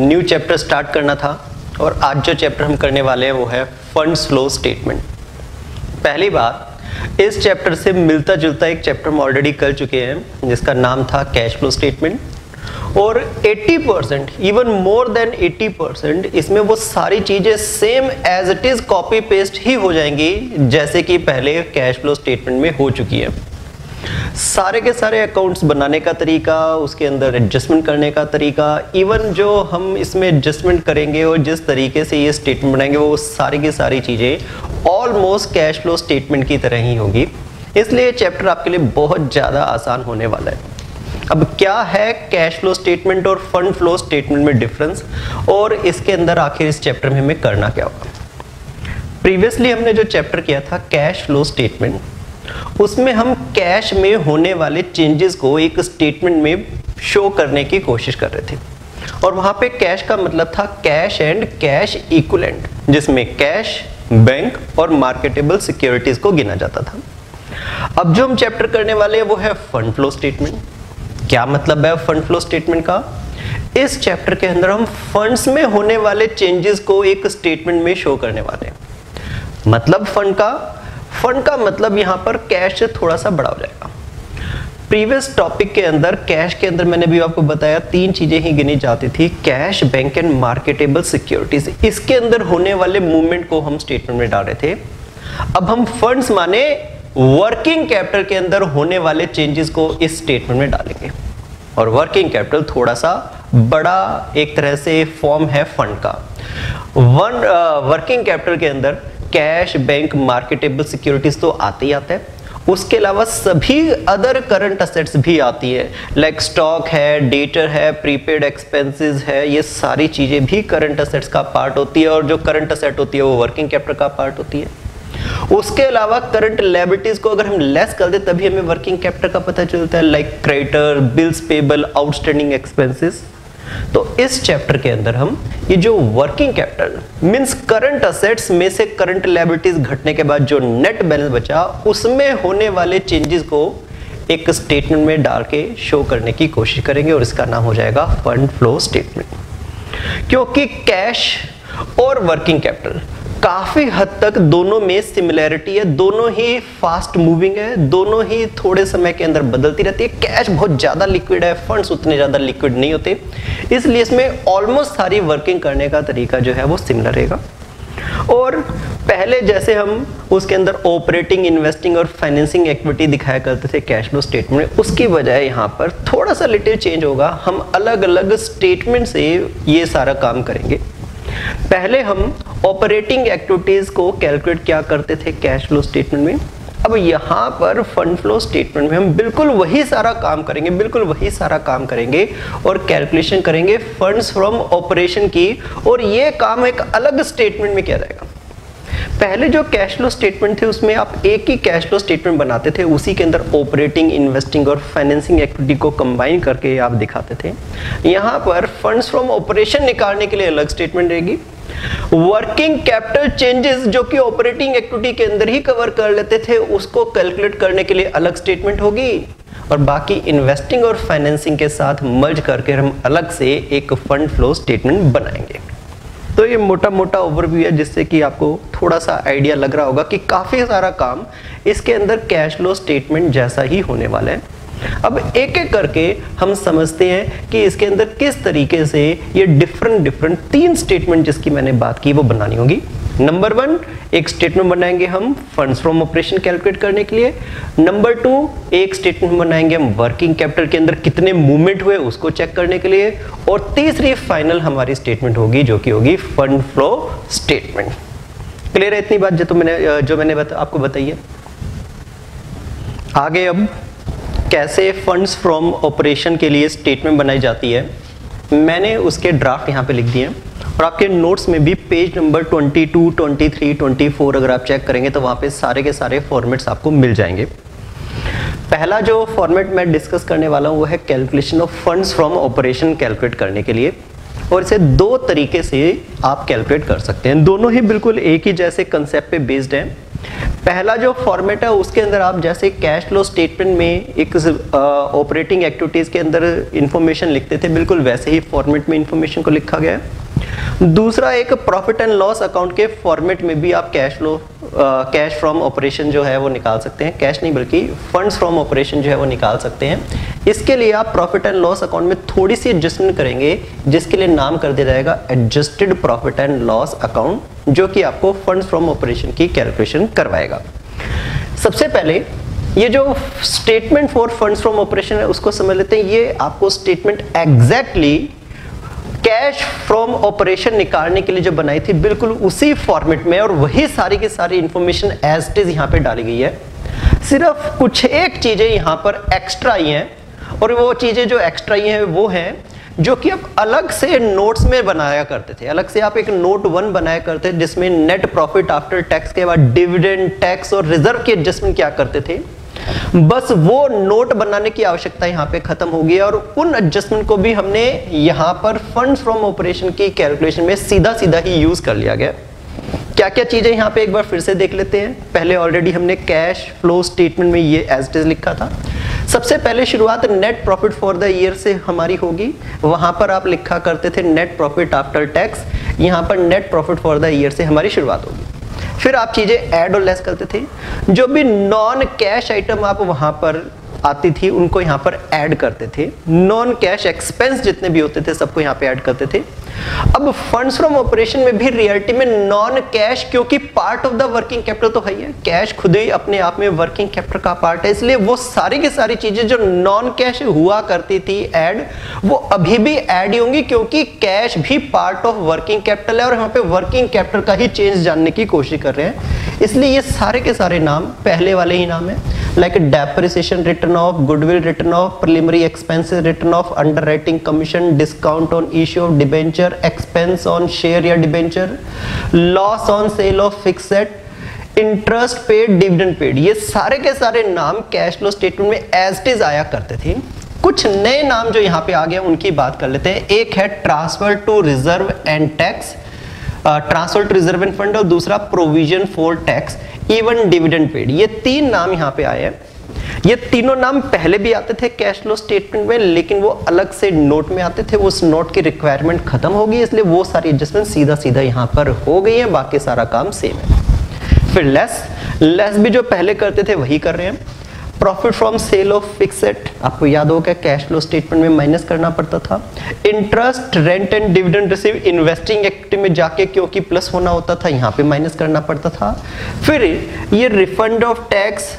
New chapter start करना था और आज जो चैप्टर हम करने वाले हैं वो है फंड फ्लो स्टेटमेंट पहली बात, इस चैप्टर से मिलता जुलता एक चैप्टर हम ऑलरेडी कर चुके हैं, जिसका नाम था कैश फ्लो स्टेटमेंट और 80 percent even more than 80 percent इसमें वो सारी चीज़ें same as it is copy paste ही हो जाएँगी, जैसे कि पहले कैश फ्लो स्टेटमेंट में हो चुकी है। सारे के सारे अकाउंट्स बनाने का तरीका, उसके अंदर एडजस्टमेंट करने का तरीका इवन जो हम इसमें एडजस्टमेंट करेंगे और जिस तरीके से ये स्टेटमेंट बनाएँगे, वो सारी की सारी चीज़ें ऑलमोस्ट कैश फ्लो स्टेटमेंट की तरह ही होगी। इसलिए चैप्टर आपके लिए बहुत ज़्यादा आसान होने वाला है। अब क्या है कैश फ्लो स्टेटमेंट और फंड फ्लो स्टेटमेंट में डिफरेंस और इसके अंदर आखिर इस चैप्टर में हमें करना क्या होगा? प्रीवियसली हमने जो चैप्टर किया था कैश फ्लो स्टेटमेंट उसमें हम कैश में होने वाले चेंजेस को एक स्टेटमेंट में शो करने की कोशिश कर रहे थे। और वहाँ पे कैश का मतलब था कैश एंड कैश इक्वलेंट जिसमें कैश बैंक और मार्केटेबल सिक्योरिटीज को गिना जाता था। अब जो हम चैप्टर करने वाले हैं, वो है फंड फ्लो स्टेटमेंट क्या मतलब है फंड फ्लो स्टेटमेंट का? इस चैप्टर के अंदर हम फंड्स में होने वाले चेंजेस को एक स्टेटमेंट में शो करने वाले हैं। मतलब फंड का फंड का मतलब यहाँ पर कैश से थोड़ा सा बड़ा हो जाएगा। प्रीवियस टॉपिक के अंदर, कैश के अंदर मैंने भी आपको बताया, तीन चीज़ें ही गिनी जाती थी, cash, bank and marketable securities. इसके अंदर होने वाले मूवमेंट को हम स्टेटमेंट में डाल रहे थे। अब हम फंड्स माने वर्किंग कैपिटल के अंदर होने वाले चेंजेस को इस स्टेटमेंट में डालेंगे। और वर्किंग कैपिटल थोड़ा सा बड़ा एक तरह से फॉर्म है फंड का। वन वर्किंग कैपिटल के अंदर कैश, बैंक, मार्केटेबल सिक्योरिटीज तो आते ही आते हैं। उसके अलावा सभी अदर करंट असेट्स भी आती है। लाइक स्टॉक है डेटर है प्रीपेड एक्सपेंसेस है, ये सारी चीज़ें भी करंट असेट्स का पार्ट होती है और जो करंट असेट होती है वो वर्किंग कैपिटल का पार्ट होती है। उसके अलावा करंट लेबिलिटीज को अगर हम लेस कर दे, तभी हमें वर्किंग कैपिटल का पता चलता है like creditor bills payable outstanding expenses तो इस चैप्टर के अंदर हम ये जो working capital means current assets में से करंट लाइबिलिटीज घटने के बाद जो नेट बैलेंस बचा, उसमें होने वाले चेंजेस को एक स्टेटमेंट में डाल के शो करने की कोशिश करेंगे और इसका नाम हो जाएगा फंड फ्लो स्टेटमेंट क्योंकि कैश और वर्किंग कैपिटल काफ़ी हद तक दोनों में सिमिलैरिटी है, दोनों ही फास्ट मूविंग है, दोनों ही थोड़े समय के अंदर बदलती रहती है। कैश बहुत ज़्यादा लिक्विड है फंड्स उतने ज़्यादा लिक्विड नहीं होते। इसलिए इसमें ऑलमोस्ट सारी वर्किंग करने का तरीका जो है वो सिमिलर रहेगा। और पहले जैसे हम उसके अंदर ऑपरेटिंग इन्वेस्टिंग और फाइनेंसिंग एक्टिविटी दिखाया करते थे कैश फ्लो स्टेटमेंट उसकी बजाय यहाँ पर थोड़ा सा लिटिल चेंज होगा। हम अलग अलग स्टेटमेंट से ये सारा काम करेंगे। पहले हम ऑपरेटिंग एक्टिविटीज़ को कैलकुलेट क्या करते थे कैश फ्लो स्टेटमेंट में? अब यहाँ पर फंड फ्लो स्टेटमेंट में हम बिल्कुल वही सारा काम करेंगे, बिल्कुल वही सारा काम करेंगे और कैलकुलेशन करेंगे फंड्स फ्रॉम ऑपरेशन की और ये काम एक अलग स्टेटमेंट में किया जाएगा। पहले जो कैश फ्लो स्टेटमेंट थे उसमें आप एक ही कैश फ्लो स्टेटमेंट बनाते थे, उसी के अंदर ऑपरेटिंग इन्वेस्टिंग और फाइनेंसिंग एक्टिविटी को कंबाइन करके आप दिखाते थे। यहाँ पर फंड्स फ्रॉम ऑपरेशन निकालने के लिए अलग स्टेटमेंट रहेगी। वर्किंग कैपिटल चेंजेस जो कि ऑपरेटिंग एक्टिविटी के अंदर ही कवर कर लेते थे, उसको कैलकुलेट करने के लिए अलग स्टेटमेंट होगी। और बाकी इन्वेस्टिंग और फाइनेंसिंग के साथ मर्ज करके हम अलग से एक फंड फ्लो स्टेटमेंट बनाएँगे। तो ये मोटा मोटा ओवरव्यू है, जिससे कि आपको थोड़ा सा आइडिया लग रहा होगा कि काफ़ी सारा काम इसके अंदर कैश फ्लो स्टेटमेंट जैसा ही होने वाला है। अब एक एक करके हम समझते हैं कि इसके अंदर किस तरीके से ये डिफरेंट डिफरेंट तीन स्टेटमेंट जिसकी मैंने बात की वो बनानी होगी। नंबर वन एक स्टेटमेंट बनाएँगे हम फंड्स फ्रॉम ऑपरेशन कैलकुलेट करने के लिए। नंबर टू एक स्टेटमेंट बनाएँगे हम वर्किंग कैपिटल के अंदर कितने मूवमेंट हुए उसको चेक करने के लिए। और तीसरी फाइनल हमारी स्टेटमेंट होगी जो कि होगी फंड फ्लो स्टेटमेंट क्लियर है इतनी बात जो तो मैंने जो मैंने बता, आपको बताई है? आगे अब कैसे फंड्स फ्रॉम ऑपरेशन के लिए स्टेटमेंट बनाई जाती है मैंने उसके ड्राफ्ट यहाँ पे लिख दिए हैं। और आपके नोट्स में भी पेज नंबर 22, 23, 24 अगर आप चेक करेंगे तो वहाँ पे सारे के सारे फॉर्मेट्स आपको मिल जाएँगे। पहला जो फॉर्मेट मैं डिस्कस करने वाला हूँ वो है calculation of funds from operation calculate करने के लिए। और इसे दो तरीके से आप कैलकुलेट कर सकते हैं। दोनों ही बिल्कुल एक ही जैसे कंसेप्ट पे बेस्ड हैं। पहला जो फॉर्मेट है, उसके अंदर आप जैसे कैश फ्लो स्टेटमेंट में एक ऑपरेटिंग एक्टिविटीज़ के अंदर इंफॉर्मेशन लिखते थे, बिल्कुल वैसे ही फॉर्मेट में इंफॉर्मेशन को लिखा गया है। दूसरा एक प्रॉफिट एंड लॉस अकाउंट के फॉर्मेट में भी आप cash flow cash from operation जो है वो निकाल सकते हैं। कैश नहीं, बल्कि फंड्स फ्रॉम ऑपरेशन जो है वो निकाल सकते हैं। इसके लिए आप प्रॉफिट एंड लॉस अकाउंट में थोड़ी सी एडजस्टमेंट करेंगे, जिसके लिए नाम कर दिया जाएगा adjusted profit and loss account जो कि आपको फंड्स फ्रॉम ऑपरेशन की कैलकुलेशन करवाएगा। सबसे पहले, ये जो statement for funds from operation है, उसको समझ लेते हैं। ये आपको statement exactly cash from operation निकालने के लिए जो बनाई थी, बिल्कुल उसी फॉर्मेट में और वही सारी की सारी इंफॉर्मेशन एज इज़ यहाँ पे डाली गई है। सिर्फ़ कुछ एक चीज़ें यहाँ पर एक्स्ट्रा आई हैं और वो चीज़ें जो एक्स्ट्रा आई हैं, वो हैं जो कि आप अलग से नोट्स में बनाया करते थे। अलग से आप एक नोट वन बनाया करते थे, जिसमें नेट प्रॉफिट आफ्टर टैक्स के बाद डिविडेंड टैक्स और रिज़र्व की एडजस्टमेंट क्या करते थे? बस वो नोट बनाने की आवश्यकता यहाँ पे खत्म हो गई और उन एडजस्टमेंट को भी हमने यहाँ पर फंड्स फ्रॉम ऑपरेशन की कैलकुलेशन में सीधा सीधा ही यूज़ कर लिया गया। क्या क्या चीज़ें यहाँ पे एक बार फिर से देख लेते हैं। पहले ऑलरेडी हमने कैश फ्लो स्टेटमेंट में ये एज इज़ लिखा था। सबसे पहले शुरुआत net profit for the year से हमारी होगी। वहाँ पर आप लिखा करते थे नेट प्रॉफिट आफ्टर टैक्स यहाँ पर net profit for the year से हमारी शुरुआत होगी। फिर आप चीज़ें ऐड और लेस करते थे। जो भी नॉन कैश आइटम आप वहाँ पर आती थी, उनको यहाँ पर ऐड करते थे। नॉन कैश एक्सपेंस जितने भी होते थे, सबको यहाँ पे ऐड करते थे। अब फंड्स फ्रॉम ऑपरेशन में भी रियलिटी में नॉन कैश क्योंकि part of the working capital तो है ही है। कैश खुद ही अपने आप में वर्किंग कैपिटल का पार्ट है। इसलिए वो सारी की सारी चीज़ें जो नॉन कैश हुआ करती थी ऐड वो अभी भी ऐड ही होंगी, क्योंकि कैश भी पार्ट ऑफ़ वर्किंग कैपिटल है और यहाँ पे वर्किंग कैपिटल का ही चेंज जानने की कोशिश कर रहे हैं। इसलिए ये सारे के सारे नाम, पहले वाले ही नाम है, like depreciation written off goodwill written off preliminary expenses written off under commission discount on issue of debenture expense on share या debenture loss on sale of fixed interest paid dividend paid ये सारे के सारे नाम cash flow statement में as is आया करते थे। कुछ नए नाम जो यहाँ पे आ गए, उनकी बात कर लेते हैं। एक है transfer to reserve and tax transfer to reserve and fund और दूसरा provision for tax even dividend paid ये तीन नाम यहाँ पे आए हैं। ये तीनों नाम पहले भी आते थे कैश फ्लो स्टेटमेंट में, लेकिन वो अलग से नोट में आते थे। उस नोट की रिक्वायरमेंट खत्म हो गई इसलिए वो सारी एडजस्टमेंट सीधा सीधा यहाँ पर हो गई है, बाकी सारा काम सेम है। फिर लेस लेस भी जो पहले करते थे, वही कर रहे हैं। Profit from sale of fixed आपको याद होगा कैश फ्लो स्टेटमेंट में माइनस करना पड़ता था। Interest rent and dividend receive investing activity में जाके क्योंकि प्लस होना होता था, यहाँ पे माइनस करना पड़ता था। फिर ये refund of tax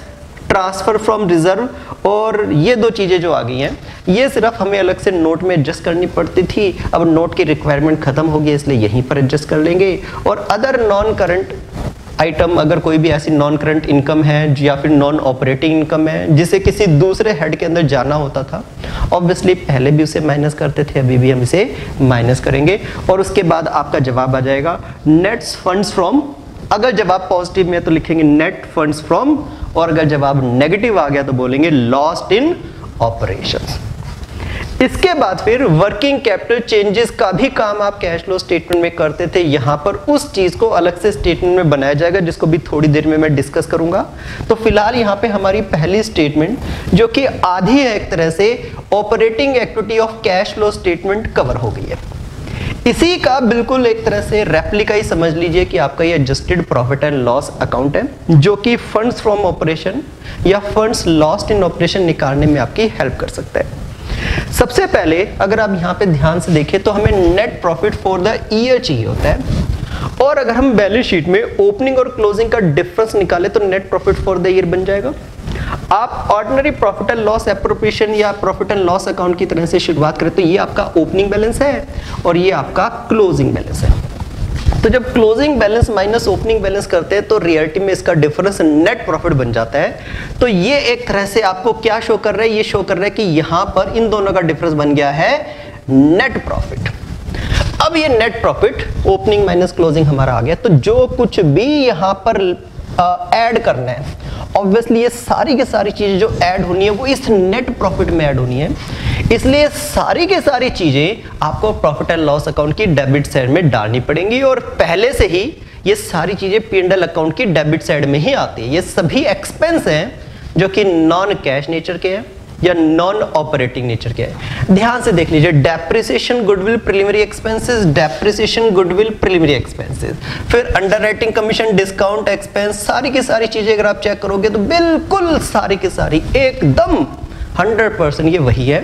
transfer from reserve और ये दो चीज़ें जो आ गई हैं, ये सिर्फ़ हमें अलग से नोट में एडजस्ट करनी पड़ती थी। अब नोट की रिक्वायरमेंट खत्म हो गई, इसलिए यहीं पर एडजस्ट कर लेंगे। और अदर नॉन करंट आइटम अगर कोई भी ऐसी नॉन करंट इनकम है या फिर नॉन ऑपरेटिंग इनकम है, जिसे किसी दूसरे हेड के अंदर जाना होता था ऑब्वियसली पहले भी उसे माइनस करते थे, अभी भी हम इसे माइनस करेंगे। और उसके बाद आपका जवाब आ जाएगा नेट्स फंड्स फ्रॉम अगर जवाब पॉजिटिव में तो लिखेंगे नेट फंड्स फ्रॉम और अगर जवाब नेगेटिव आ गया तो बोलेंगे लॉस्ट इन ऑपरेशन इसके बाद फिर वर्किंग कैपिटल चेंजेस का भी काम आप कैश फ्लो स्टेटमेंट में करते थे, यहाँ पर उस चीज़ को अलग से स्टेटमेंट में बनाया जाएगा, जिसको भी थोड़ी देर में मैं डिस्कस करूँगा। तो फ़िलहाल यहाँ पे हमारी पहली स्टेटमेंट जो कि आधी है एक तरह से operating activity of cash flow statement cover हो गई है। इसी का बिल्कुल एक तरह से रेप्लिका ही समझ लीजिए कि आपका ये adjusted profit and loss account है, जो कि फंड्स फ्रॉम ऑपरेशन या फंड्स लॉस्ट इन ऑपरेशन निकालने में आपकी हेल्प कर सकता है। सबसे पहले अगर आप यहाँ पे ध्यान से देखें तो हमें net profit for the year चाहिए होता है। और अगर हम बैलेंस शीट में ओपनिंग और क्लोजिंग का डिफरेंस निकाले तो net profit for the year बन जाएगा। आप ordinary profit and loss appropriation या प्रॉफिट एंड लॉस अकाउंट की तरह से शुरुआत करें तो ये आपका ओपनिंग बैलेंस है और ये आपका क्लोजिंग बैलेंस है। तो जब closing balance minus opening balance करते हैं तो रियलिटी में इसका डिफरेंस नेट प्रॉफिट बन जाता है। तो ये एक तरह से आपको क्या शो कर रहा है? ये शो कर रहा है कि यहाँ पर इन दोनों का डिफरेंस बन गया है नेट प्रॉफिट अब ये net profit opening minus closing हमारा आ गया। तो जो कुछ भी यहाँ पर ऐड uh, करना है। ऑब्वियसली ये सारी की सारी चीज़ें जो ऐड होनी है वो इस नेट प्रॉफिट में ऐड होनी है। इसलिए सारी की सारी चीज़ें आपको प्रॉफिट एंड लॉस अकाउंट की डेबिट साइड में डालनी पड़ेंगी और पहले से ही ये सारी चीज़ें पी अकाउंट की डेबिट साइड में ही आती है। ये सभी एक्सपेंस हैं जो कि नॉन कैश नेचर के हैं। या नॉन ऑपरेटिंग नेचर के है। ध्यान से देख लीजिए depreciation goodwill preliminary expenses depreciation goodwill preliminary expenses फिर underwriting commission discount expense सारी की सारी चीज़ें अगर आप चेक करोगे तो बिल्कुल सारी की सारी एकदम हंड्रेड परसेंट ये वही है।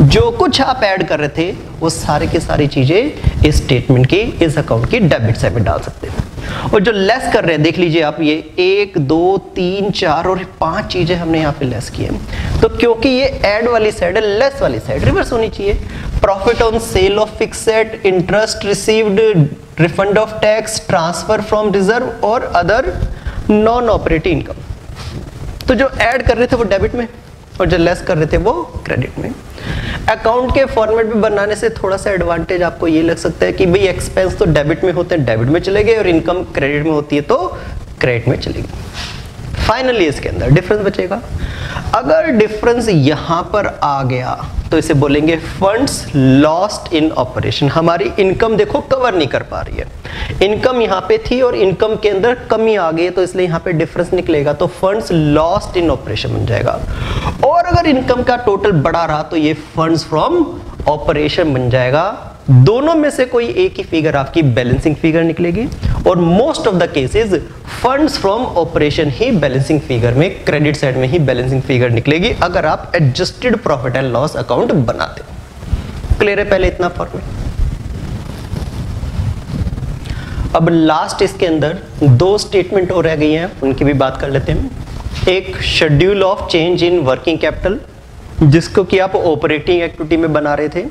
जो कुछ आप ऐड कर रहे थे, वो सारे के सारी चीज़ें इस स्टेटमेंट की, इस अकाउंट की डेबिट साइड में डाल सकते हैं। और जो लेस कर रहे हैं, देख लीजिए आप, ये एक, दो, तीन, चार और पाँच चीज़ें हमने यहाँ पे लेस की है। तो क्योंकि ये ऐड वाली साइड है लेस वाली साइड रिवर्स होनी चाहिए। Profit on sale of fixed interest received refund of tax transfer from reserve और अदर नॉन ऑपरेटिंग इनकम तो जो ऐड कर रहे थे वो डेबिट में? और जो लेस कर रहे थे वो क्रेडिट में। अकाउंट के फॉर्मेट भी बनाने से थोड़ा सा एडवांटेज आपको ये लग सकता है कि भाई एक्सपेंस तो डेबिट में होते हैं डेबिट में चले गए और इनकम क्रेडिट में होती है तो क्रेडिट में चलेगी फाइनली इसके अंदर डिफरेंस बचेगा। अगर डिफरेंस यहाँ पर आ गया तो इसे बोलेंगे फंड्स लॉस्ट इन ऑपरेशन हमारी इनकम देखो कवर नहीं कर पा रही है। इनकम यहाँ पे थी और इनकम के अंदर कमी आ गई तो इसलिए यहाँ पे डिफरेंस निकलेगा तो फंड्स लॉस्ट इन ऑपरेशन बन जाएगा। और अगर इनकम का टोटल बड़ा रहा तो ये फंड्स फ्रॉम ऑपरेशन बन जाएगा। दोनों में से कोई एक ही फिगर आपकी बैलेंसिंग फिगर निकलेगी। और most of the cases funds from operation he balancing figure में क्रेडिट साइड में ही बैलेंसिंग फिगर निकलेगी, अगर आप adjusted profit and loss account बनाते क्लियर है पहले इतना फॉर्मेट अब लास्ट इसके अंदर दो स्टेटमेंट हो रह गई हैं, उनकी भी बात कर लेते हैं। एक schedule of change in working capital जिसको कि आप ऑपरेटिंग एक्टिविटी में बना रहे थे।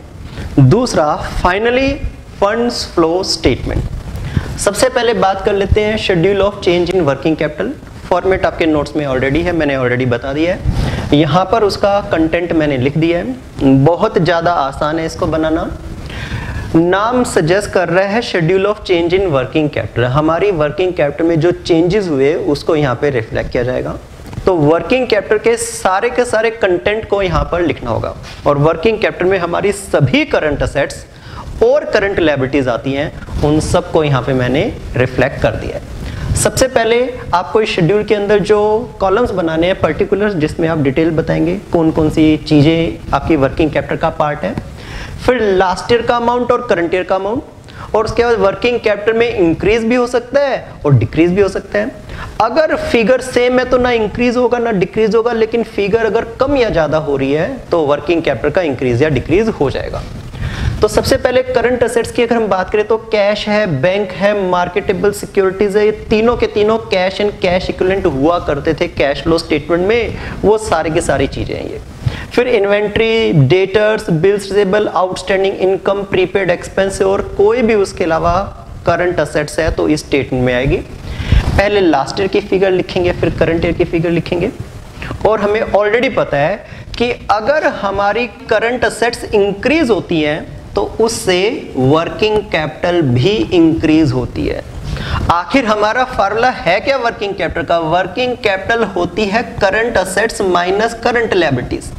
दूसरा फाइनली फंड्स फ्लो स्टेटमेंट सबसे पहले बात कर लेते हैं schedule of change in working capital format आपके नोट्स में ऑलरेडी है, मैंने ऑलरेडी बता दिया है। यहाँ पर उसका कंटेंट मैंने लिख दिया है। बहुत ज़्यादा आसान है इसको बनाना। नाम सजेस्ट कर रहा है schedule of change in working capital हमारी वर्किंग कैपिटल में जो चेंजेस हुए, उसको यहाँ पे रिफ्लेक्ट किया जाएगा। तो वर्किंग कैपिटल के सारे के सारे कंटेंट को यहाँ पर लिखना होगा। और वर्किंग कैपिटल में हमारी सभी करंट असेट्स और करंट लाइबिलिटीज आती हैं, उन सबको यहाँ पे मैंने रिफ्लेक्ट कर दिया है। सबसे पहले आपको इस शेड्यूल के अंदर जो कॉलम्स बनाने हैं पर्टिकुलर जिसमें आप डिटेल बताएँगे कौन कौन सी चीज़ें आपकी वर्किंग कैपिटल का पार्ट है। फिर लास्ट ईयर का अमाउंट और करंट ईयर का अमाउंट और उसके बाद वर्किंग कैपिटल में इंक्रीज भी हो सकता है और डिक्रीज भी हो सकता है। अगर फिगर सेम है तो ना इंक्रीज होगा, ना डिक्रीज होगा, लेकिन फिगर अगर कम या ज़्यादा हो रही है तो वर्किंग कैपिटल का इंक्रीज या डिक्रीज हो जाएगा। तो सबसे पहले करंट असेट्स की अगर हम बात करें तो कैश है बैंक है मार्केटेबल सिक्योरिटीज है, ये तीनों के तीनों कैश एंड कैश इक्विवेलेंट हुआ करते थे। कैश फ्लो स्टेटमेंट में वो सारे की सारी चीज़ें हैं ये। फिर inventory debtors bills receivable outstanding income prepaid expense और कोई भी उसके अलावा करंट असेट्स है तो इस स्टेटमेंट में आएगी। पहले लास्ट ईयर की फिगर लिखेंगे, फिर करंट ईयर की फिगर लिखेंगे। और हमें ऑलरेडी पता है कि अगर हमारी करंट असेट्स इंक्रीज होती हैं तो उससे वर्किंग कैपिटल भी इंक्रीज होती है। आखिर हमारा फार्मूला है क्या वर्किंग कैपिटल का? वर्किंग कैपिटल होती है current assets minus current liabilities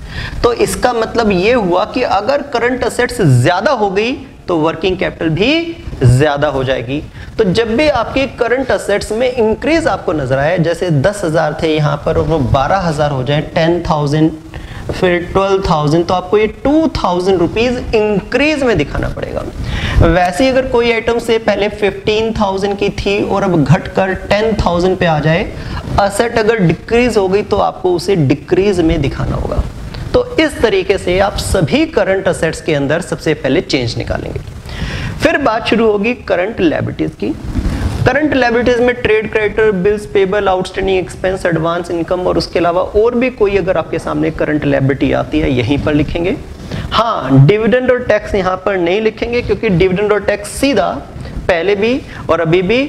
तो इसका मतलब यह हुआ कि अगर करंट असेट्स ज़्यादा हो गई तो वर्किंग कैपिटल भी ज़्यादा हो जाएगी। तो जब भी आपकी करंट असेट्स में इंक्रीज आपको नज़र आए, जैसे दस हज़ार थे, यहाँ पर वो बारह हज़ार हो जाए टेन थाउज़ेंड फिर ट्वेल्व थाउज़ेंड तो आपको ये टू थाउज़ेंड रुपीज़ इंक्रीज में दिखाना पड़ेगा। वैसे अगर कोई आइटम से पहले फिफ्टीन थाउज़ेंड की थी और अब घटकर टेन थाउज़ेंड पे आ जाए असेट अगर डिक्रीज हो गई तो आपको उसे डिक्रीज में दिखाना होगा। तो इस तरीके से आप सभी करंट असेट्स के अंदर सबसे पहले चेंज निकालेंगे। फिर बात शुरू होगी करंट लाइबिलिटीज की। करंट लाइबिलिटीज में trade creditor bills payable outstanding expense advance income और उसके अलावा और भी कोई अगर आपके सामने करंट लाइबिलिटी आती है, यहीं पर लिखेंगे। हाँ डिविडेंड और टैक्स यहाँ पर नहीं लिखेंगे क्योंकि डिविडेंड और टैक्स सीधा पहले भी और अभी भी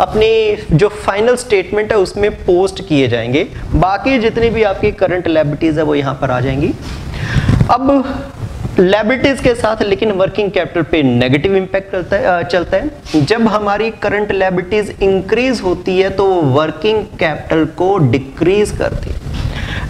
अपनी जो फाइनल स्टेटमेंट है उसमें पोस्ट किए जाएँगे। बाकी जितनी भी आपकी करंट लाइबिलिटीज है वो यहाँ पर आ जाएँगी। अब लाइबिलिटीज के साथ, लेकिन वर्किंग कैपिटल पे नेगेटिव इंपैक्ट चलता है चलता है। जब हमारी करंट लेबिलिटीज इंक्रीज होती है तो वर्किंग कैपिटल को डिक्रीज करती है।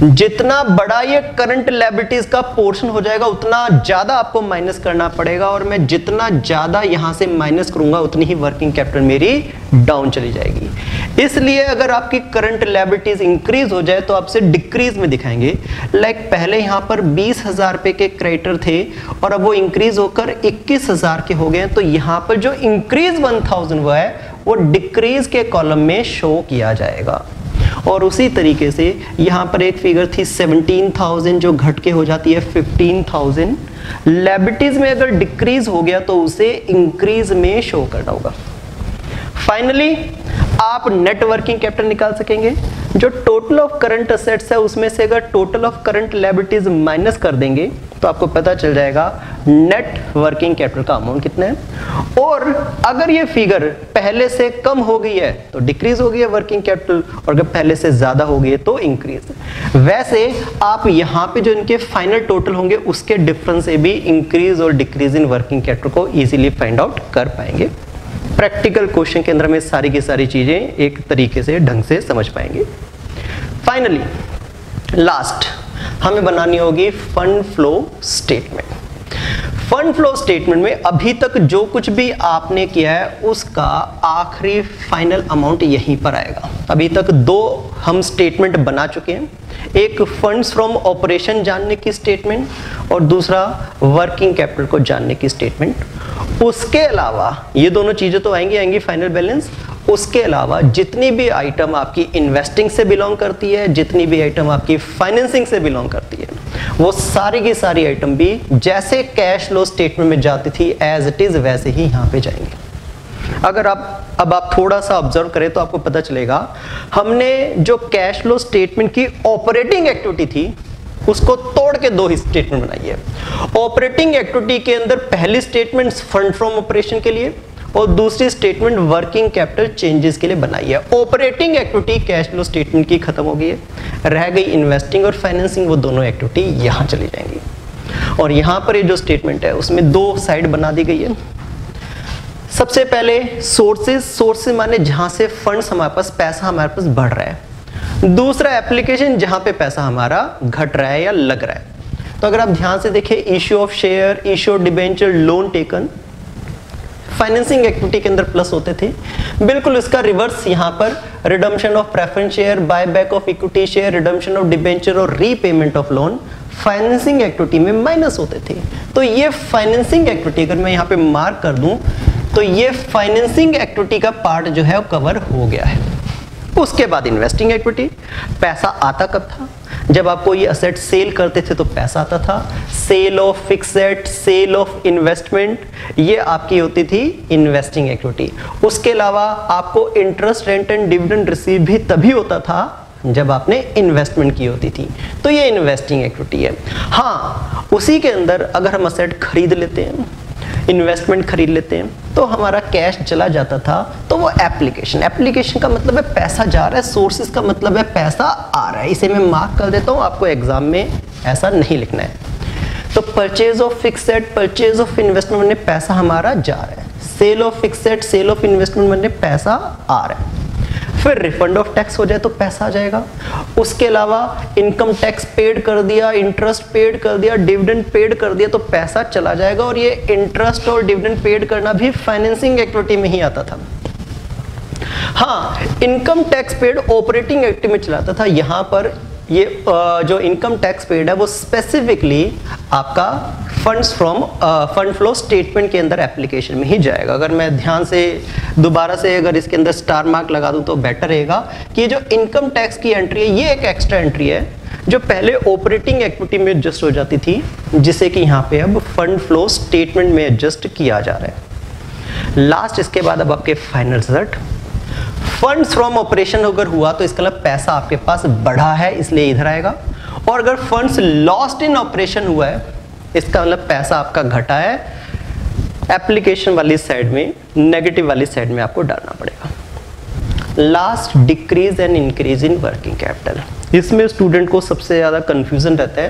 जितना बड़ा ये करंट लाइबिलिटीज का पोर्शन हो जाएगा, उतना ज़्यादा आपको माइनस करना पड़ेगा और मैं जितना ज़्यादा यहाँ से माइनस करूँगा, उतनी ही वर्किंग कैपिटल मेरी डाउन चली जाएगी। इसलिए अगर आपकी करंट लाइबिलिटीज इंक्रीज हो जाए तो आपसे डिक्रीज में दिखाएँगे। लाइक पहले यहाँ पर बीस हज़ार रुपए के क्रेडिटर थे और अब वो इंक्रीज होकर इक्कीस हज़ार के हो गए तो यहाँ पर जो इंक्रीज वन थाउज़ेंड हुआ है, वो डिक्रीज के कॉलम में शो किया जाएगा। और उसी तरीके से यहाँ पर एक फिगर थी 17,000 जो घट के हो जाती है 15,000 लेबिटीज में अगर डिक्रीज हो गया तो उसे इंक्रीज में शो करना होगा। फाइनली आप नेट वर्किंग कैपिटल निकाल सकेंगे। जो टोटल ऑफ़ करंट असेट्स है, उसमें से अगर total of current liabilities minus कर देंगे तो आपको पता चल जाएगा नेट वर्किंग कैपिटल का अमाउंट कितना है। और अगर ये फिगर पहले से कम हो गई है तो डिक्रीज हो गई है वर्किंग कैपिटल और अगर पहले से ज़्यादा हो गई है तो इंक्रीज वैसे आप यहाँ पे जो इनके फाइनल टोटल होंगे, उसके डिफरेंस से भी इंक्रीज और डिक्रीज इन वर्किंग कैपिटल को इजीली फाइंड आउट कर पाएँगे। प्रैक्टिकल क्वेश्चन के अंदर में सारी की सारी चीज़ें एक तरीके से ढंग से समझ पाएँगे। फाइनली लास्ट हमें बनानी होगी fund flow statement fund flow statement में अभी तक जो कुछ भी आपने किया है, उसका आखिरी फाइनल अमाउंट यहीं पर आएगा। अभी तक दो हम स्टेटमेंट बना चुके हैं। एक फंड्स फ्रॉम ऑपरेशन जानने की स्टेटमेंट और दूसरा वर्किंग कैपिटल को जानने की स्टेटमेंट उसके अलावा, ये दोनों चीज़ें तो आएँगी आएँगी फाइनल बैलेंस उसके अलावा, जितनी भी आइटम आपकी इन्वेस्टिंग से बिलोंग करती है, जितनी भी आइटम आपकी फाइनेंसिंग से बिलोंग करती है, वो सारी की सारी आइटम भी जैसे कैश लो स्टेटमेंट में जाती थी एज इट इज़ वैसे ही यहाँ पे जाएँगे। अगर आप, अब आप थोड़ा सा ऑब्ज़र्व करें तो आपको पता चलेगा, हमने जो कैश फ्लो स्टेटमेंट की ऑपरेटिंग एक्टिविटी थी उसको तोड़ के दो स्टेटमेंट बनाई है ऑपरेटिंग एक्टिविटी के अंदर पहली स्टेटमेंट फंड फ्रॉम ऑपरेशन के लिए और दूसरी स्टेटमेंट वर्किंग कैपिटल चेंजेस के लिए बनाई है operating activity cash flow statement की खत्म हो गई है। रह गई इन्वेस्टिंग और फाइनेंसिंग वो दोनों एक्टिविटी यहाँ चली जाएँगी। और यहाँ पर ये जो स्टेटमेंट है, उसमें दो साइड बना दी गई है। सबसे पहले सोर्सेज सोर्सेज माने जहाँ से फंड्स हमारे पास, पैसा हमारे पास बढ़ रहा है। दूसरा एप्लीकेशन जहाँ पे पैसा हमारा घट रहा है या लग रहा है। तो अगर आप ध्यान से देखें issue of share issue debenture loan taken financing activity के अंदर प्लस होते थे। बिल्कुल इसका रिवर्स यहाँ पर redemption of preference share buy back of equity share redemption of debenture और repayment of loan financing activity में माइनस होते थे। तो ये फाइनेंसिंग एक्टिविटी अगर मैं यहाँ पे मार्क कर दूँ तो ये फाइनेंसिंग एक्टिविटी का पार्ट जो है वो कवर हो गया है। उसके बाद इन्वेस्टिंग एक्टिविटी पैसा आता कब था? जब आप कोई असेट सेल करते थे तो पैसा आता था। Sale of fixed sale of investment ये आपकी होती थी इन्वेस्टिंग एक्टिविटी उसके अलावा आपको interest rent and dividend receive भी तभी होता था जब आपने इन्वेस्टमेंट की होती थी। तो ये इन्वेस्टिंग एक्टिविटी है। हाँ उसी के अंदर अगर हम असेट खरीद लेते हैं इन्वेस्टमेंट खरीद लेते हैं। तो हमारा कैश चला जाता था तो वो एप्लीकेशन एप्लीकेशन का मतलब है पैसा जा रहा है सोर्सेज का मतलब है पैसा आ रहा है। इसे मैं मार्क कर देता हूँ, आपको एग्ज़ाम में ऐसा नहीं लिखना है। तो purchase of fixed purchase of investment में पैसा हमारा जा रहा है। Sale of fixed sale of investment में पैसा आ रहा है। फिर रिफंड ऑफ़ टैक्स हो जाए तो पैसा आ जाएगा। उसके अलावा इनकम टैक्स पेड कर दिया इंटरेस्ट पेड कर दिया डिविडेंड पेड कर दिया तो पैसा चला जाएगा और ये इंटरेस्ट और डिविडेंड पेड करना भी फाइनेंसिंग एक्टिविटी में ही आता था। हाँ income tax paid operating activity में चलाता था। यहाँ पर ये जो इनकम टैक्स पेड है, वो स्पेसिफिकली आपका funds from fund flow statement के अंदर एप्लीकेशन में ही जाएगा। अगर मैं ध्यान से दोबारा से अगर इसके अंदर स्टार मार्क लगा दूँ तो बेटर रहेगा कि जो इनकम टैक्स की एंट्री है, ये एक एक्स्ट्रा एंट्री है, जो पहले ऑपरेटिंग एक्टिविटी में एडजस्ट हो जाती थी, जिसे कि यहाँ पे अब फंड फ्लो स्टेटमेंट में एडजस्ट किया जा रहा है। लास्ट इसके बाद अब आपके final result funds from operation अगर हुआ तो इसका मतलब पैसा आपके पास बढ़ा है, इसलिए इधर आएगा। और अगर फंड्स लॉस्ट इन ऑपरेशन हुआ है, इसका मतलब पैसा आपका घटा है एप्लीकेशन वाली साइड में नेगेटिव वाली साइड में आपको डालना पड़ेगा। Last decrease and increase in working capital इसमें स्टूडेंट को सबसे ज़्यादा कंफ्यूजन रहता है,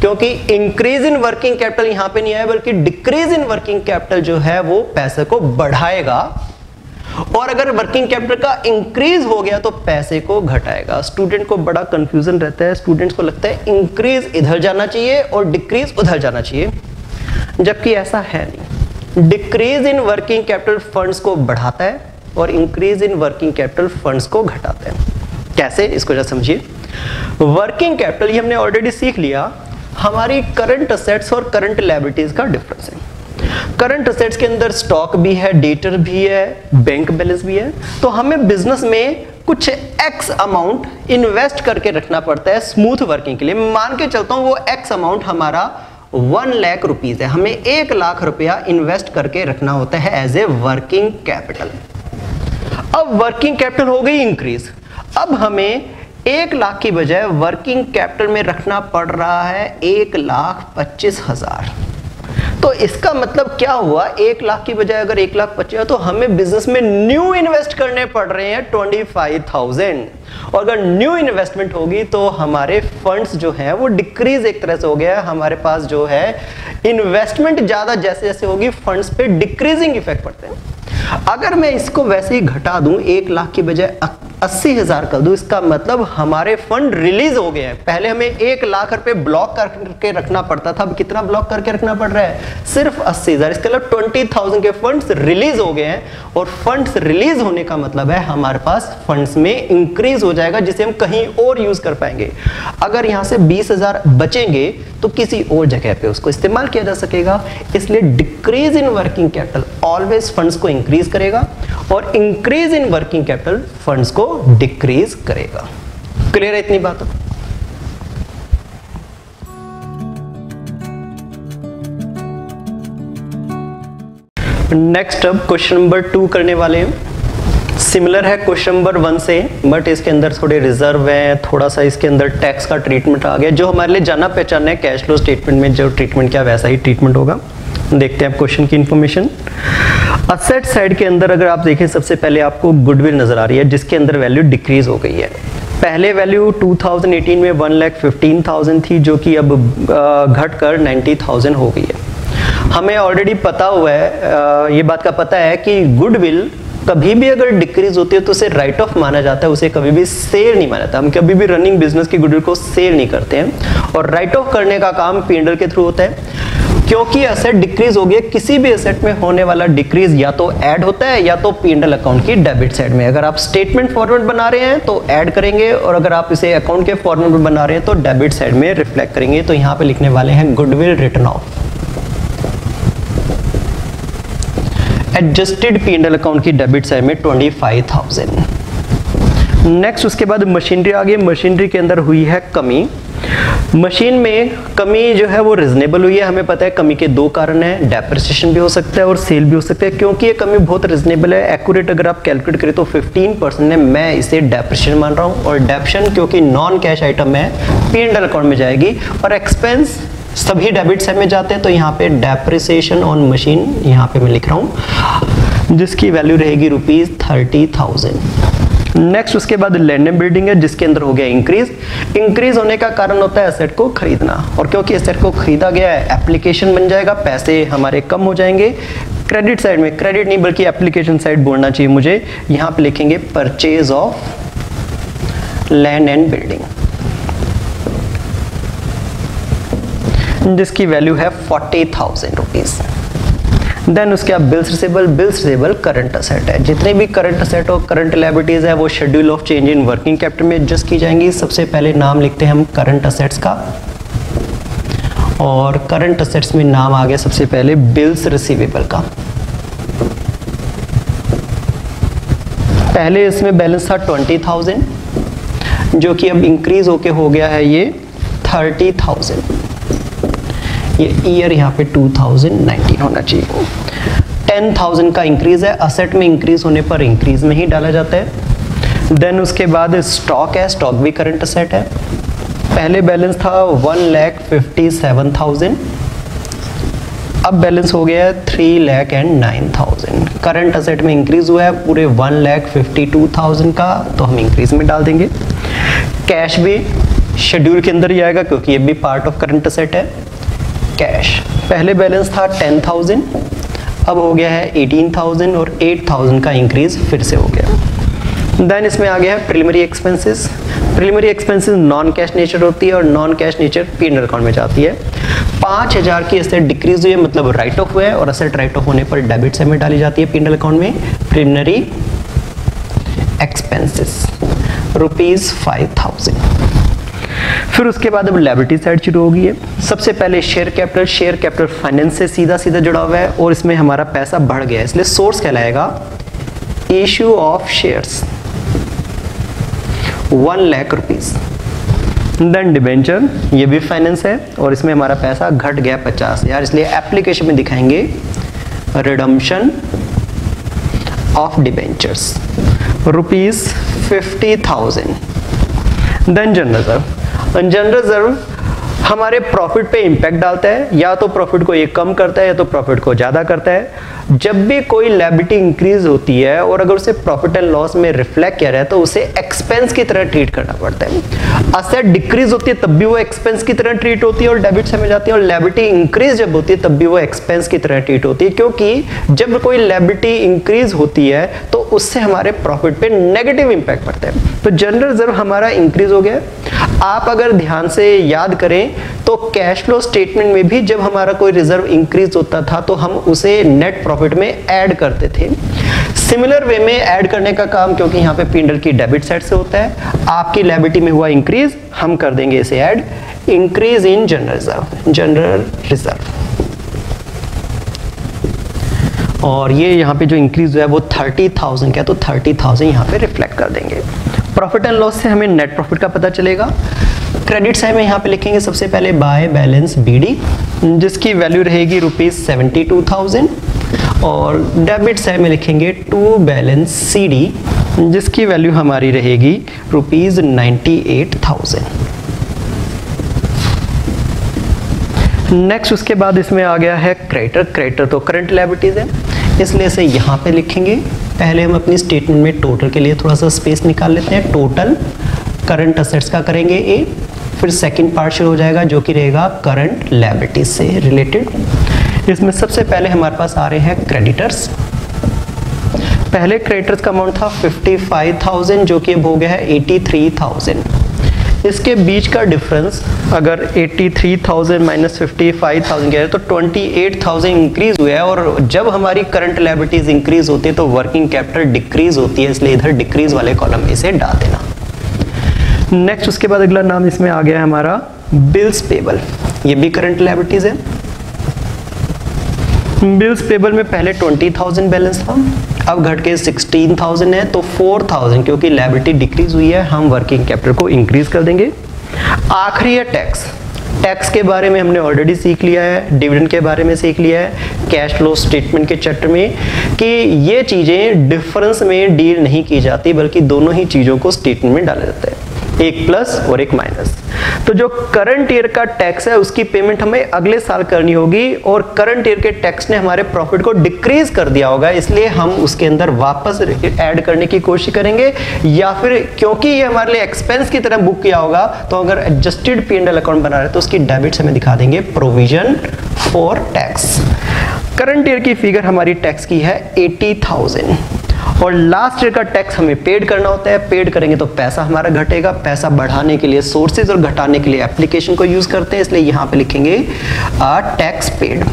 क्योंकि इंक्रीज इन वर्किंग कैपिटल यहाँ पे नहीं आया, बल्कि डिक्रीज इन वर्किंग कैपिटल जो है, वो पैसे को बढ़ाएगा। और अगर वर्किंग कैपिटल का इंक्रीज हो गया तो पैसे को घटाएगा। स्टूडेंट को बड़ा कंफ्यूजन रहता है। स्टूडेंट्स को लगता है इंक्रीज इधर जाना चाहिए और डिक्रीज उधर जाना चाहिए। जबकि ऐसा है नहीं। Decrease in working capital funds को बढ़ाता है और increase in working capital funds को घटाता है। कैसे? इसको जरा समझिए। वर्किंग कैपिटल ये हमने ऑलरेडी सीख लिया। हमारी करंट असेट्स और करंट लाइबिलिटीज का डिफरेंस है। करंट असेट्स के अंदर स्टॉक भी है डेटर भी है बैंक बैलेंस भी है तो हमें बिज़नेस में कुछ एक्स अमाउंट इन्वेस्ट करके रखना पड़ता है स्मूथ वर्किंग के लिए। मान के चलता हूँ, वो एक्स अमाउंट हमारा वन लाख रुपीज़ है। हमें एक लाख रुपया इन्वेस्ट करके रखना होता है एज ए वर्किंग कैपिटल अब वर्किंग कैपिटल हो गई इंक्रीज अब हमें एक लाख की बजाय वर्किंग कैपिटल में रखना पड़ रहा है एक लाख पच्चीस हज़ार। तो इसका मतलब क्या हुआ? एक लाख की बजाय अगर एक लाख पच्चीस तो हमें बिज़नेस में न्यू इन्वेस्ट करने पड़ रहे हैं ट्वेंटी फाइव थाउज़ेंड और अगर न्यू इन्वेस्टमेंट होगी तो हमारे फंड्स जो हैं, वो डिक्रीज एक तरह से हो गया हमारे पास जो है इन्वेस्टमेंट ज़्यादा जैसे जैसे होगी फंड्स पे डिक्रीजिंग इफ़ेक्ट पड़ते हैं। अगर मैं इसको वैसे ही घटा दूँ, एक लाख की बजाय अस्सी हज़ार कर दू। इसका मतलब हमारे फंड रिलीज़ हो गए हैं। पहले हमें एक लाख रुपए ब्लॉक करके रखना पड़ता था। अब कितना ब्लॉक करके रखना पड़ रहा है? सिर्फ़ अस्सी हज़ार। इसके अलावा ट्वेंटी थाउज़ेंड के फंड्स रिलीज़ हो गए हैं और फंड्स रिलीज़ होने का मतलब है हमारे पास फंड्स में इंक्रीज हो जाएगा, जिसे हम कहीं और यूज़ कर पाएँगे। अगर यहाँ से बीस हज़ार बचेंगे तो किसी और जगह पे उसको इस्तेमाल किया जा सकेगा। इसलिए decrease in working capital always funds को इंक्रीज करेगा और increase in working capital funds को डिक्रीज करेगा। क्लियर है इतनी बात? नेक्स्ट अब क्वेश्चन नंबर टू करने वाले हैं। सिमिलर है क्वेश्चन नंबर वन से बट इसके अंदर थोड़े रिज़र्व है थोड़ा सा इसके अंदर टैक्स का ट्रीटमेंट आ गया। जो हमारे लिए जाना पहचाना है कैश फ्लो स्टेटमेंट में जो ट्रीटमेंट क्या, वैसा ही ट्रीटमेंट होगा। देखते हैं क्वेश्चन की इंफॉर्मेशन असेट साइड के अंदर अगर आप देखें, सबसे पहले आपको गुडविल नज़र आ रही है, जिसके अंदर वैल्यू डिक्रीज हो गई है। पहले वैल्यू 2018 में वन लैख फिफ्टीन थाउज़ेंड थी, जो कि अब घट कर नाइन्टी थाउज़ेंड हो गई है। हमें ऑलरेडी पता हुआ है ये बात का पता है कि गुडविल कभी भी अगर डिक्रीज होती है तो उसे राइट ऑफ़ माना जाता है, उसे कभी भी सेल नहीं माना जाता। हम कभी भी रनिंग बिज़नेस की गुडविल को सेल नहीं करते हैं। और राइट ऑफ़ करने का काम पीएनडल के थ्रू होता है। क्योंकि एसेट डिक्रीज हो गया किसी भी एसेट में होने वाला डिक्रीज या तो ऐड होता है या तो पीएनएल अकाउंट की डेबिट साइड में। अगर आप स्टेटमेंट फॉर्मेट बना रहे हैं तो ऐड करेंगे और अगर आप इसे अकाउंट के फॉर्मेट में बना रहे हैं तो डेबिट साइड में रिफ्लेक्ट करेंगे। तो यहाँ पे लिखने वाले हैं goodwill written off adjusted PNL account की डेबिट साइड में ट्वेंटी फाइव थाउज़ेंड नेक्स्ट उसके बाद मशीनरी आ गई। मशीनरी के अंदर हुई है कमी। मशीन में कमी जो है वो रिजनेबल हुई है। हमें पता है कमी के दो कारण है। डेप्रिसिएशन भी हो सकता है और सेल भी हो सकता है। क्योंकि ये कमी बहुत रिजनेबल है एक्यूरेट अगर आप कैलकुलेट करें तो 15 परसेंट है। मैं इसे डेप्रिसिएशन मान रहा हूँ। और डेप्शन क्योंकि नॉन कैश आइटम है पी एंड अकाउंट में जाएगी। और एक्सपेंस सभी डेबिट साइड में जाते हैं तो यहाँ पे डेप्रिसिएशन ऑन मशीन यहाँ पे मैं लिख रहा हूँ, जिसकी वैल्यू रहेगी रुपीज़ थर्टी थाउज़ेंड नेक्स्ट उसके बाद लैंड एंड बिल्डिंग है, जिसके अंदर हो गया इंक्रीज इंक्रीज होने का कारण होता है एसेट को खरीदना. और क्योंकि एसेट को खरीदा गया है एप्लीकेशन बन जाएगा, पैसे हमारे कम हो जाएँगे. क्रेडिट साइड में क्रेडिट नहीं, बल्कि एप्लीकेशन साइड बोलना चाहिए मुझे. यहाँ पे लिखेंगे purchase of land and building जिसकी वैल्यू है फोर्टी थाउज़ेंड रुपीज़ देन उसके बाद bills receivable bills receivable current asset है। जितने भी करंट असेट और करंट लाइबिलिटीज है, वो schedule of change in working capital में एडजस्ट की जाएँगी। सबसे पहले नाम लिखते हैं हम करंट असेट्स का। और करंट असेट्स में नाम आ गया सबसे पहले बिल्स रिसीवेबल का। पहले इसमें बैलेंस था ट्वेंटी थाउज़ेंड जो कि अब इंक्रीज होके हो गया है ये थर्टी थाउज़ेंड ये ईयर यहाँ पे 2019 होना चाहिए। 10,000 का इंक्रीज है असेट में इंक्रीज होने पर इंक्रीज में ही डाला जाता है। देन उसके बाद स्टॉक है स्टॉक भी करंट असेट है। पहले बैलेंस था one lakh fifty seven thousand अब बैलेंस हो गया है three lakh and nine thousand current asset में इंक्रीज हुआ है पूरे one lakh fifty two thousand का तो हम इंक्रीज में डाल देंगे। कैश भी शेड्यूल के अंदर ही आएगा क्योंकि ये भी पार्ट ऑफ़ करंट असेट है। कैश पहले बैलेंस था टेन थाउज़ेंड अब हो गया है 18,000 और 8,000 का इंक्रीज फिर से हो गया। देन इसमें आ गया है preliminary expenses preliminary expenses non cash nature होती है और non cash nature P and account में जाती है। पाँच हज़ार की असेट डिक्रीज हुई है मतलब राइट ऑफ़ हुआ है और असेट राइट ऑफ़ होने पर डेबिट से में डाली जाती है पी एंड अकाउंट में। Preliminary expenses rupees five thousand फिर उसके बाद अब लाइबिलिटी साइड शुरू होगी है। सबसे पहले share capital share capital finance से सीधा सीधा जुड़ा हुआ है और इसमें हमारा पैसा बढ़ गया है। इसलिए सोर्स कहलाएगा issue of shares one lakh rupees then debenture ये भी फाइनेंस है और इसमें हमारा पैसा घट गया पचास। हज़ार इसलिए एप्लीकेशन में दिखाएँगे redemption of debentures rupees fifty thousand then general general reserve हमारे प्रॉफिट पे इम्पैक्ट डालता है, या तो प्रॉफिट को ये कम करता है, या तो प्रॉफिट को ज़्यादा करता है। जब भी कोई लाइबिलिटी इंक्रीज होती है, और अगर उसे प्रॉफिट एंड लॉस में रिफ्लेक्ट किया रहा है तो उसे एक्सपेंस की तरह ट्रीट करना पड़ता है। असेट डिक्रीज होती है, तब भी वो एक्सपेंस की तरह ट्रीट होती है और डेबिट से में जाती है और लाइबिलिटी इंक्रीज जब होती है, तब भी वो एक्सपेंस की तरह ट्रीट होती है। क्योंकि जब कोई लाइबिलिटी इंक्रीज होती है तो उससे हमारे प्रॉफिट पे नेगेटिव इंपैक्ट पड़ता है। तो जनरल रिज़र्व हमारा इंक्रीज हो गया, आप अगर ध्यान से याद करें तो कैश फ्लो स्टेटमेंट में भी जब हमारा कोई रिज़र्व इंक्रीज होता था तो हम उसे नेट प्रॉफिट में ऐड करते थे। सिमिलर वे में ऐड करने का काम, क्योंकि यहाँ पे पिंडल की डेबिट साइड से होता है, आपकी लाइबिलिटी में हुआ इंक्रीज हम कर देंगे इसे add increase in general reserve general reserve और ये यहाँ पे जो इंक्रीज हुआ है, वो थर्टी थाउज़ेंड का तो थर्टी थाउज़ेंड यहाँ पे रिफ्लेक्ट कर देंगे। प्रॉफिट एंड लॉस से हमें नेट प्रॉफिट का पता चलेगा। क्रेडिट साइड में यहाँ पे लिखेंगे सबसे पहले बाय बैलेंस बीडी जिसकी वैल्यू रहेगी रुपीज़ सेवेंटी टू थाउज़ेंड और डेबिट साइड में लिखेंगे टू बैलेंस सी डी जिसकी वैल्यू हमारी रहेगी rupees ninety eight thousand next उसके बाद इसमें आ गया है क्रेडिटर क्रेडिटर तो करंट लाइबिलिटीज है। इसलिए इसे यहाँ पे लिखेंगे। पहले हम अपनी स्टेटमेंट में टोटल के लिए थोड़ा सा स्पेस निकाल लेते हैं। टोटल करंट असेट्स का करेंगे ए फिर सेकंड पार्ट शुरू हो जाएगा जो कि रहेगा करंट लाइबिलिटीज से रिलेटेड इसमें सबसे पहले हमारे पास आ रहे हैं क्रेडिटर्स पहले क्रेडिटर्स का अमाउंट था 55,000 जो कि अब हो गया है 83,000 इसके बीच का डिफरेंस अगर 83,000 माइनस फिफ्टी गया तो 28,000 इंक्रीज हुआ है और जब हमारी करंट लाइबिलिटीज इंक्रीज होती है तो वर्किंग कैपिटल डिक्रीज होती है इसलिए इधर डिक्रीज वाले कॉलम में इसे डाल देना। नेक्स्ट उसके बाद अगला नाम इसमें आ गया है हमारा बिल्स पेबल ये भी करंट लाइबिलिटीज है। बिल्स पेबल में पहले 20,000 बैलेंस था। अब घट के 16,000 है तो 4,000 क्योंकि लाइबिलिटी डिक्रीज हुई है हम वर्किंग कैपिटल को इंक्रीज कर देंगे। आखिरी है टैक्स टैक्स के बारे में हमने ऑलरेडी सीख लिया है डिविडेंड के बारे में सीख लिया है कैश फ्लो स्टेटमेंट के चैप्टर में कि ये चीज़ें डिफरेंस में डील नहीं की जाती बल्कि दोनों ही चीज़ों को स्टेटमेंट में डाला जाता है। एक प्लस और एक माइनस तो जो करंट ईयर का टैक्स है, उसकी पेमेंट हमें अगले साल करनी होगी और करंट ईयर के टैक्स ने हमारे प्रॉफिट को डिक्रीज कर दिया होगा, इसलिए हम उसके अंदर वापस ऐड करने की कोशिश करेंगे। या फिर क्योंकि ये हमारे लिए एक्सपेंस की तरह बुक किया होगा तो अगर एडजस्टेड पी अकाउंट बना रहे तो उसकी डेबिट हमें दिखा देंगे provision for tax current year की फिगर हमारी टैक्स की है एटी थाउज़ेंड और लास्ट ईयर का टैक्स हमें पेड करना होता है। पेड करेंगे तो पैसा हमारा घटेगा। पैसा बढ़ाने के लिए सोर्सेज और घटाने के लिए एप्लीकेशन को यूज़ करते हैं। इसलिए यहाँ पे लिखेंगे टैक्स पेड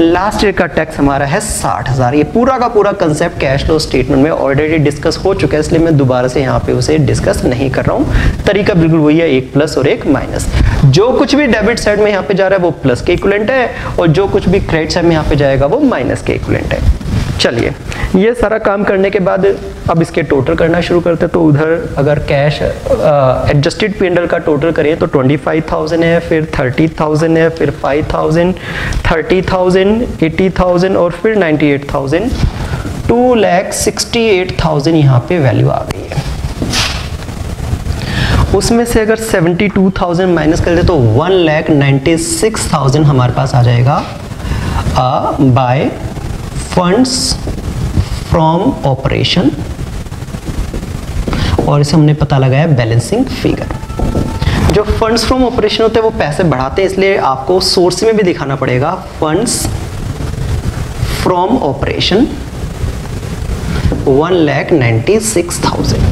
लास्ट ईयर का टैक्स हमारा है साठ हज़ार। ये पूरा का पूरा कंसेप्ट कैश फ्लो स्टेटमेंट में ऑलरेडी डिस्कस हो चुका है। इसलिए मैं दोबारा से यहाँ पे उसे डिस्कस नहीं कर रहा हूँ। तरीका बिल्कुल वही है, एक प्लस और एक माइनस जो कुछ भी डेबिट साइड में यहाँ पे जा रहा है, वो प्लस के इक्वलेंट है और जो कुछ भी क्रेडिट साइड में यहाँ पे जाएगा, वो माइनस के इक्वलेंट है। चलिए ये सारा काम करने के बाद अब इसके टोटल करना शुरू करते तो उधर अगर कैश एडजस्टेड पेंडल का टोटल करें तो 25,000 है फिर 30,000 है फिर 5,000 30,000 80,000 और फिर 98,000 two lakh sixty eight thousand यहाँ पे वैल्यू आ गई है। उसमें से अगर 72,000 माइनस कर दे तो one lakh ninety six thousand हमारे पास आ जाएगा बाय फंड्स फ्रॉम ऑपरेशन और इसे हमने पता लगाया बैलेंसिंग फिगर जो फंड्स फ्रॉम ऑपरेशन होते हैं, वो पैसे बढ़ाते हैं, इसलिए आपको सोर्स में भी दिखाना पड़ेगा funds from operation one lakh ninety six thousand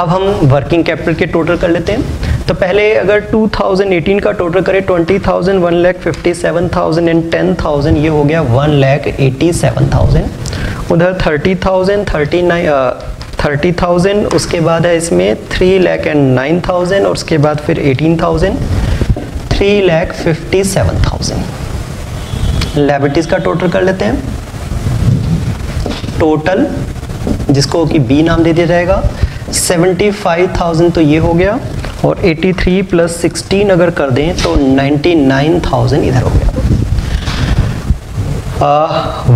अब हम वर्किंग कैपिटल के टोटल कर लेते हैं। तो पहले अगर 2018 का टोटल करें 20,000, 1 lakh fifty seven thousand and ten thousand ये हो गया one lakh eighty seven thousand उधर thirty thousand thirty nine thirty thousand उसके बाद है इसमें three lakh and nine thousand और उसके बाद फिर eighteen thousand three lakh fifty seven thousand liabilities का टोटल कर लेते हैं। टोटल जिसको कि बी नाम दे दिया जाएगा 75,000 तो ये हो गया। और 83 प्लस 16 अगर कर दें तो 99,000 इधर हो गया।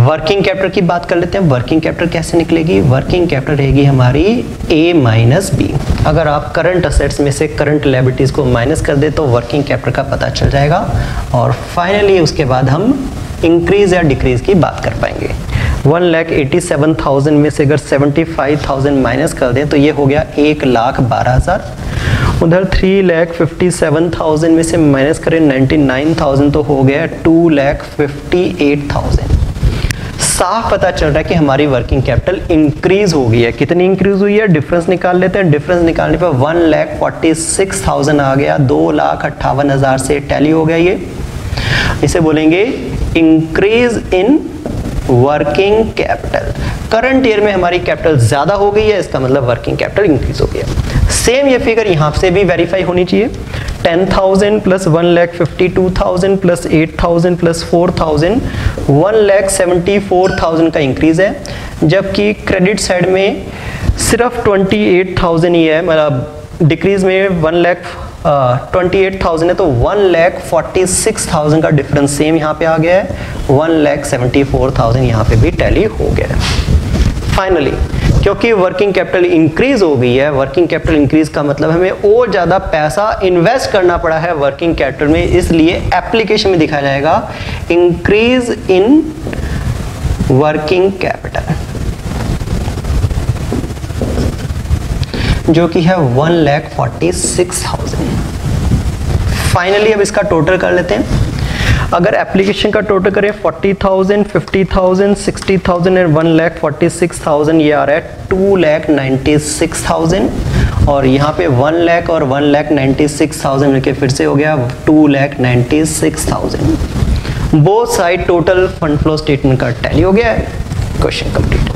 वर्किंग कैपिटल की बात कर लेते हैं। वर्किंग कैपिटल कैसे निकलेगी? वर्किंग कैपिटल रहेगी हमारी ए माइनस बी अगर आप करंट असेट्स में से करंट लेबिलिटीज को माइनस कर दे तो वर्किंग कैपिटल का पता चल जाएगा। और फाइनली उसके बाद हम इंक्रीज या डिक्रीज की बात कर पाएँगे। One lakh eighty seven thousand में से अगर सेवेंटी फाइव थाउज़ेंड माइनस कर दें तो ये हो गया एक लाख बारह हज़ार। उधर three lakh fifty seven thousand में से माइनस करें नाइन्टी नाइन थाउज़ेंड तो हो गया two lakh fifty eight thousand साफ़ पता चल रहा है कि हमारी वर्किंग कैपिटल इंक्रीज हो गई है। कितनी इंक्रीज हुई है? डिफरेंस निकाल लेते हैं। डिफरेंस निकालने पर one lakh forty six thousand आ गया। दो लाख अट्ठावन हज़ार से टैली हो गया ये। इसे बोलेंगे increase in working capital current year में हमारी कैपिटल ज़्यादा हो गई है, इसका मतलब वर्किंग कैपिटल इंक्रीज हो गया। सेम ये फिगर यहाँ से भी वेरीफाई होनी चाहिए। 10,000 plus one lakh fifty two thousand plus eight thousand plus four thousand one lakh seventy four thousand का इंक्रीज है। जबकि क्रेडिट साइड में सिर्फ़ ट्वेंटी एट थाउज़ेंड ही है मतलब डिक्रीज में one lakh twenty eight thousand है तो one lakh forty six thousand का डिफरेंस सेम यहाँ पे आ गया है। One lakh seventy four thousand यहाँ पे भी टैली हो गया है। फाइनली क्योंकि वर्किंग कैपिटल इंक्रीज हो गई है। वर्किंग कैपिटल इंक्रीज का मतलब हमें और ज़्यादा पैसा इन्वेस्ट करना पड़ा है वर्किंग कैपिटल में। इसलिए एप्लीकेशन में दिखाया जाएगा इंक्रीज इन वर्किंग कैपिटल जो कि है one lakh forty six thousand finally अब इसका टोटल कर लेते हैं। अगर एप्लीकेशन का टोटल करें forty thousand fifty thousand sixty thousand and one lakh forty six thousand ये आ रहा है two lakh ninety six thousand और यहाँ पे वन लैख और one lakh ninety six thousand फिर से हो गया two lakh ninety six thousand both side total fund flow statement का टैली हो गया। है क्वेश्चन कंप्लीट